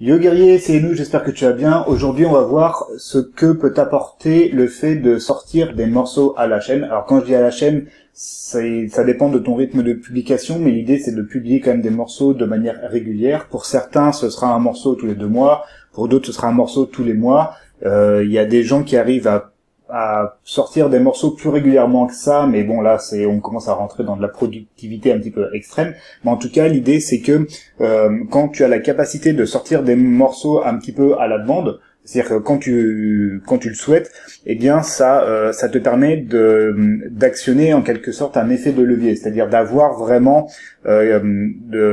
Yo guerrier, c'est nous, j'espère que tu vas bien. Aujourd'hui, on va voir ce que peut apporter le fait de sortir des morceaux à la chaîne. Alors quand je dis à la chaîne, ça dépend de ton rythme de publication, mais l'idée c'est de publier quand même des morceaux de manière régulière. Pour certains, ce sera un morceau tous les deux mois, pour d'autres, ce sera un morceau tous les mois. Euh, il y a des gens qui arrivent à à sortir des morceaux plus régulièrement que ça, mais bon là c'est on commence à rentrer dans de la productivité un petit peu extrême. Mais en tout cas l'idée c'est que euh, quand tu as la capacité de sortir des morceaux un petit peu à la demande, c'est-à-dire que quand tu quand tu le souhaites, eh bien ça euh, ça te permet de d'actionner en quelque sorte un effet de levier, c'est-à-dire d'avoir vraiment euh,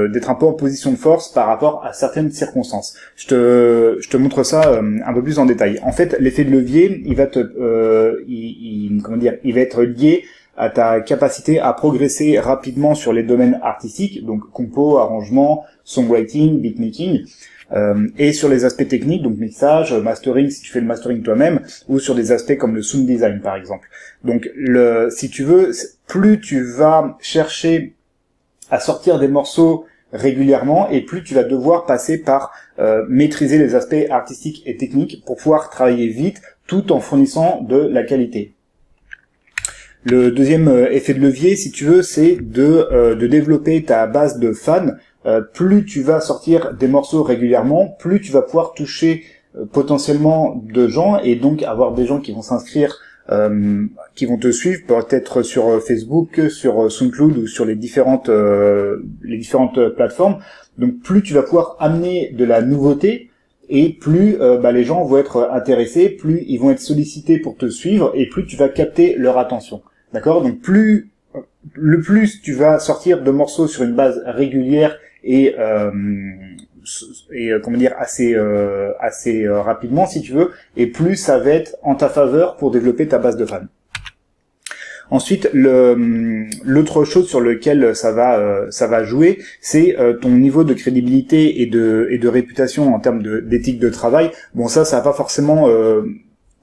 d'être un peu en position de force par rapport à certaines circonstances. Je te je te montre ça euh, un peu plus en détail. En fait, l'effet de levier, il va te euh, il, comment dire, il va être lié à ta capacité à progresser rapidement sur les domaines artistiques, donc compo, arrangement, songwriting, beatmaking. Euh, et sur les aspects techniques, donc mixage, mastering si tu fais le mastering toi-même, ou sur des aspects comme le sound design par exemple. Donc le, si tu veux, plus tu vas chercher à sortir des morceaux régulièrement et plus tu vas devoir passer par euh, maîtriser les aspects artistiques et techniques pour pouvoir travailler vite tout en fournissant de la qualité. Le deuxième euh, effet de levier, si tu veux, c'est de, de développer ta base de fans euh, plus tu vas sortir des morceaux régulièrement, plus tu vas pouvoir toucher euh, potentiellement de gens et donc avoir des gens qui vont s'inscrire, euh, qui vont te suivre peut-être sur Facebook, sur SoundCloud ou sur les différentes les différentes plateformes. Donc plus tu vas pouvoir amener de la nouveauté et plus bah, les gens vont être intéressés, plus ils vont être sollicités pour te suivre et plus tu vas capter leur attention. D'accord? Donc plus le plus tu vas sortir de morceaux sur une base régulière et euh, et euh, comment dire assez euh, assez rapidement si tu veux et plus ça va être en ta faveur pour développer ta base de fans. Ensuite, le l'autre chose sur lequel ça va ça va jouer, c'est ton niveau de crédibilité et de et de réputation en termes d'éthique de, travail. Bon, ça, ça va pas forcément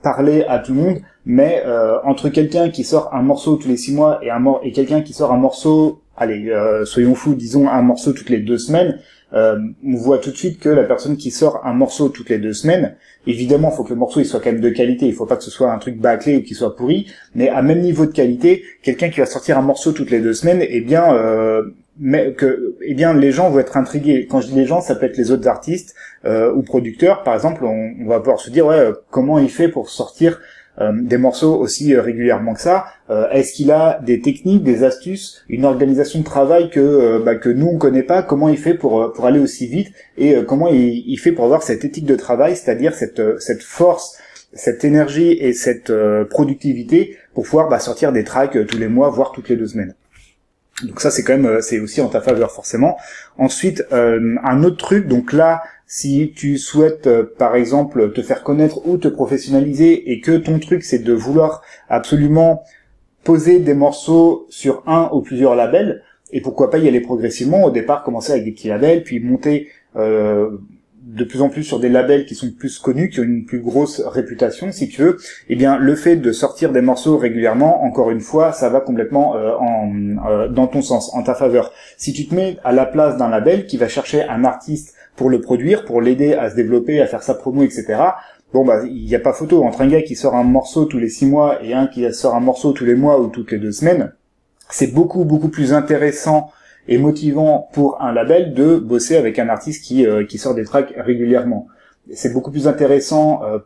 parler à tout le monde, mais entre quelqu'un qui sort un morceau tous les six mois et un et quelqu'un qui sort un morceau allez, euh, soyons fous, disons un morceau toutes les deux semaines, euh, on voit tout de suite que la personne qui sort un morceau toutes les deux semaines, évidemment, il faut que le morceau il soit quand même de qualité, il faut pas que ce soit un truc bâclé ou qu'il soit pourri, mais à même niveau de qualité, quelqu'un qui va sortir un morceau toutes les deux semaines, eh bien, euh, eh bien, les gens vont être intrigués. Quand je dis les gens, ça peut être les autres artistes euh, ou producteurs, par exemple, on, on, va pouvoir se dire, ouais, comment il fait pour sortir des morceaux aussi euh, régulièrement que ça euh, Est-ce qu'il a des techniques, des astuces, une organisation de travail que bah, que nous on connaît pas? Comment il fait pour pour aller aussi vite? Et comment il, il, fait pour avoir cette éthique de travail, c'est-à-dire cette cette force cette énergie et cette productivité pour pouvoir bah, sortir des tracks tous les mois, voire toutes les deux semaines? Donc ça c'est quand même c'est aussi en ta faveur forcément. Ensuite un autre truc donc là si tu souhaites, euh, par exemple, te faire connaître ou te professionnaliser et que ton truc c'est de vouloir absolument poser des morceaux sur un ou plusieurs labels, et pourquoi pas y aller progressivement, au départ commencer avec des petits labels, puis monter euh, de plus en plus sur des labels qui sont plus connus, qui ont une plus grosse réputation, si tu veux, eh bien le fait de sortir des morceaux régulièrement, encore une fois, ça va complètement euh, en, dans ton sens, en ta faveur. Si tu te mets à la place d'un label qui va chercher un artiste pour le produire, pour l'aider à se développer, à faire sa promo, etc. Bon bah il n'y a pas photo entre un gars qui sort un morceau tous les six mois et un qui sort un morceau tous les mois ou toutes les deux semaines. C'est beaucoup beaucoup plus intéressant et motivant pour un label de bosser avec un artiste qui, euh, qui sort des tracks régulièrement. C'est beaucoup plus intéressant euh,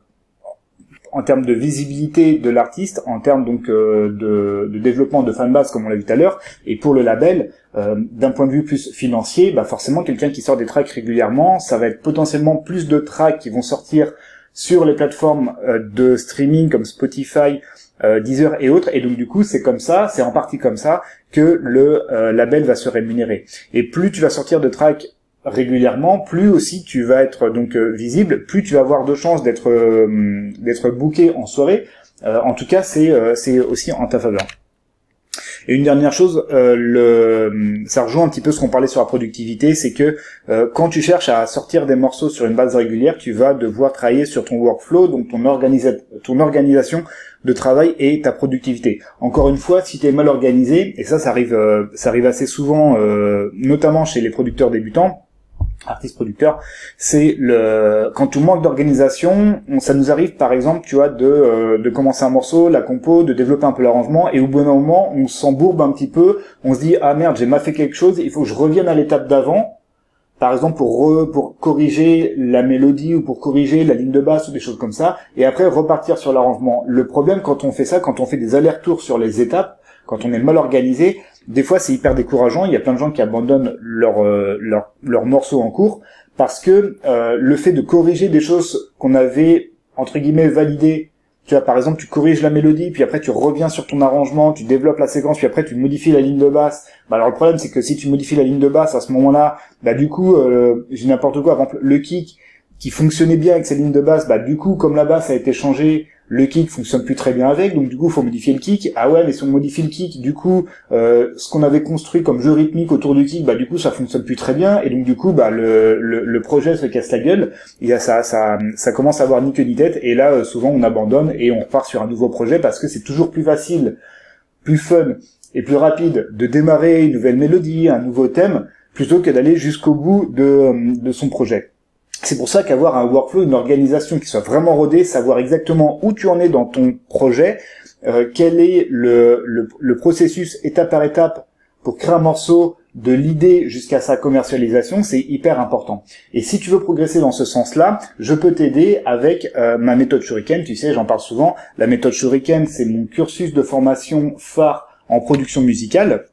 en termes de visibilité de l'artiste, en termes donc euh, de, développement de fanbase comme on l'a vu tout à l'heure, et pour le label, euh, d'un point de vue plus financier, bah forcément quelqu'un qui sort des tracks régulièrement, ça va être potentiellement plus de tracks qui vont sortir sur les plateformes euh, de streaming comme Spotify, Deezer et autres, et donc du coup c'est comme ça, c'est en partie comme ça que le label va se rémunérer. Et plus tu vas sortir de tracks régulièrement, plus aussi tu vas être donc euh, visible, plus tu vas avoir de chances d'être euh, d'être booké en soirée. Euh, en tout cas, c'est c'est aussi en ta faveur. Et une dernière chose, le, ça rejoint un petit peu ce qu'on parlait sur la productivité, c'est que quand tu cherches à sortir des morceaux sur une base régulière, tu vas devoir travailler sur ton workflow, donc ton, ton organisation de travail et ta productivité. Encore une fois, si tu es mal organisé, et ça, ça arrive, ça arrive assez souvent, notamment chez les producteurs débutants, artiste producteur, c'est le quand on manque d'organisation, ça nous arrive par exemple, tu vois, de, euh, de commencer un morceau, la compo, de développer un peu l'arrangement, et au bon moment, on s'embourbe un petit peu, on se dit ah merde, j'ai mal fait quelque chose, il faut que je revienne à l'étape d'avant, par exemple pour pour corriger la mélodie ou pour corriger la ligne de basse ou des choses comme ça, et après repartir sur l'arrangement. Le problème quand on fait ça, quand on fait des allers-retours sur les étapes, quand on est mal organisé, des fois c'est hyper décourageant. Il y a plein de gens qui abandonnent leur euh, leur, leur morceau en cours parce que euh, le fait de corriger des choses qu'on avait entre guillemets validées tu vois, par exemple, tu corriges la mélodie, puis après tu reviens sur ton arrangement, tu développes la séquence, puis après tu modifies la ligne de basse. Bah alors le problème c'est que si tu modifies la ligne de basse à ce moment-là, bah du coup, euh, j'ai n'importe quoi. Par exemple, le kick qui fonctionnait bien avec sa ligne de basse, bah du coup, comme la basse a été changée, le kick fonctionne plus très bien avec, donc du coup, faut modifier le kick. Ah ouais, mais si on modifie le kick, du coup, euh, ce qu'on avait construit comme jeu rythmique autour du kick, bah du coup, ça fonctionne plus très bien, et donc du coup, bah le, le, projet se casse la gueule, ça, ça, ça commence à avoir ni queue ni tête, et là, euh, souvent, on abandonne et on repart sur un nouveau projet parce que c'est toujours plus facile, plus fun et plus rapide de démarrer une nouvelle mélodie, un nouveau thème, plutôt que d'aller jusqu'au bout de, de son projet. C'est pour ça qu'avoir un workflow, une organisation qui soit vraiment rodée, savoir exactement où tu en es dans ton projet, euh, quel est le, processus étape par étape pour créer un morceau de l'idée jusqu'à sa commercialisation, c'est hyper important. Et si tu veux progresser dans ce sens-là, je peux t'aider avec euh, ma méthode Shuriken. Tu sais, j'en parle souvent. La méthode Shuriken, c'est mon cursus de formation phare en production musicale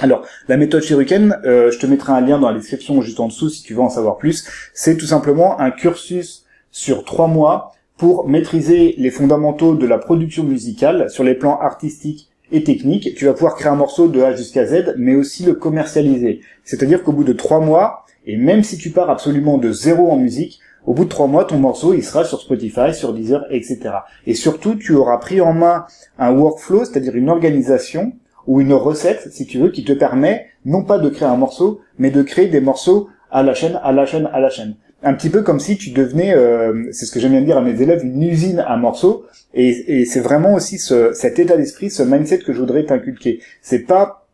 alors, la méthode Shuriken, euh, je te mettrai un lien dans la description juste en dessous si tu veux en savoir plus. C'est tout simplement un cursus sur trois mois pour maîtriser les fondamentaux de la production musicale sur les plans artistiques et techniques. Tu vas pouvoir créer un morceau de A jusqu'à Z, mais aussi le commercialiser. C'est-à-dire qu'au bout de trois mois, et même si tu pars absolument de zéro en musique, au bout de trois mois, ton morceau, il sera sur Spotify, sur Deezer, etc. Et surtout, tu auras pris en main un workflow, c'est-à-dire une organisation ou une recette, si tu veux, qui te permet non pas de créer un morceau, mais de créer des morceaux à la chaîne, à la chaîne, à la chaîne. Un petit peu comme si tu devenais, euh, c'est ce que j'aime bien dire à mes élèves, une usine à morceaux. Et, c'est vraiment aussi ce, cet état d'esprit, ce mindset que je voudrais t'inculquer. C'est pas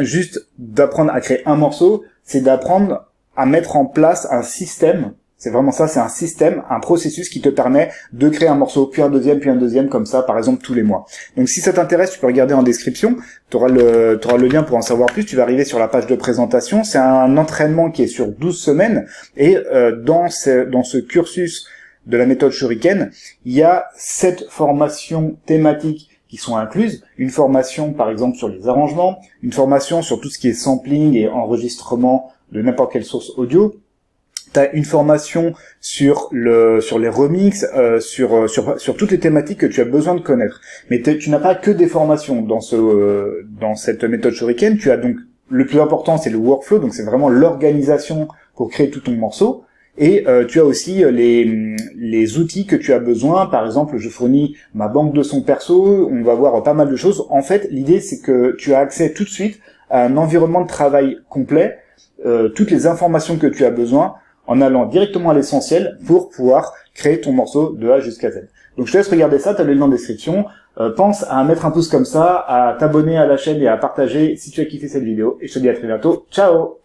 juste d'apprendre à créer un morceau, c'est d'apprendre à mettre en place un système c'est vraiment ça, c'est un système, un processus qui te permet de créer un morceau, puis un deuxième, puis un deuxième, comme ça, par exemple, tous les mois. Donc si ça t'intéresse, tu peux regarder en description, tu auras le, lien pour en savoir plus, tu vas arriver sur la page de présentation, c'est un entraînement qui est sur 12 semaines, et euh, dans, ce, dans ce cursus de la méthode Shuriken, il y a sept formations thématiques qui sont incluses, une formation par exemple sur les arrangements, une formation sur tout ce qui est sampling et enregistrement de n'importe quelle source audio, tu une formation sur le sur les remixes, euh, sur, euh, sur sur toutes les thématiques que tu as besoin de connaître. Mais tu n'as pas que des formations dans ce euh, dans cette méthode Shuriken. Tu as donc le plus important, c'est le workflow, donc c'est vraiment l'organisation pour créer tout ton morceau. Et tu as aussi les, les outils que tu as besoin. Par exemple, je fournis ma banque de son perso. On va voir pas mal de choses. En fait, l'idée c'est que tu as accès tout de suite à un environnement de travail complet, toutes les informations que tu as besoin en allant directement à l'essentiel pour pouvoir créer ton morceau de A jusqu'à Z. Donc je te laisse regarder ça, tu as le lien en description. Euh, pense à mettre un pouce comme ça, à t'abonner à la chaîne et à partager si tu as kiffé cette vidéo. Et je te dis à très bientôt. Ciao